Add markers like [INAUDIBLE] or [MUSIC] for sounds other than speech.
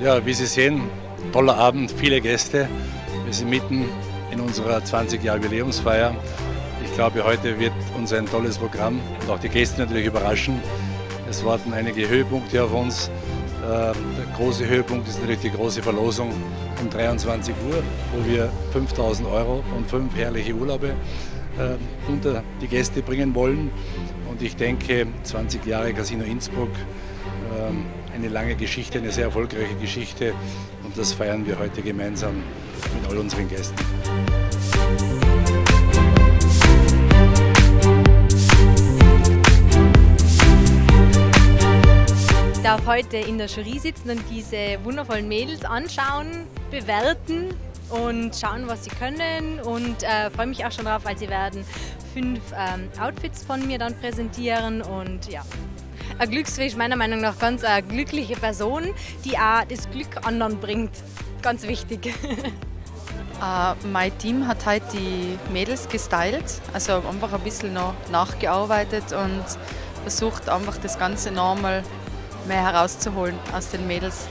Ja, wie Sie sehen, toller Abend, viele Gäste. Wir sind mitten in unserer 20-Jahr-Jubiläumsfeier. Ich glaube, heute wird uns ein tolles Programm und auch die Gäste natürlich überraschen. Es warten einige Höhepunkte auf uns. Äh, der große Höhepunkt ist natürlich die große Verlosung um 23 Uhr, wo wir 5000 Euro und fünf herrliche Urlaube äh, unter die Gäste bringen wollen. Und ich denke, 20 Jahre Casino Innsbruck ähm, eine lange Geschichte, eine sehr erfolgreiche Geschichte und das feiern wir heute gemeinsam mit all unseren Gästen. Darf heute in der Jury sitzen und diese wundervollen Mädels anschauen, bewerten und schauen, was sie können und äh, freue mich auch schon darauf, weil sie werden fünf ähm, Outfits von mir dann präsentieren und ja, ein Glücksfisch meiner Meinung nach ganz eine glückliche Person, die auch das Glück anderen bringt. Ganz wichtig. Uh, [LAUGHS] mein Team hat heute die Mädels gestylt, also einfach ein bisschen noch nachgearbeitet und versucht einfach das Ganze nochmal mehr herauszuholen aus den Mädels.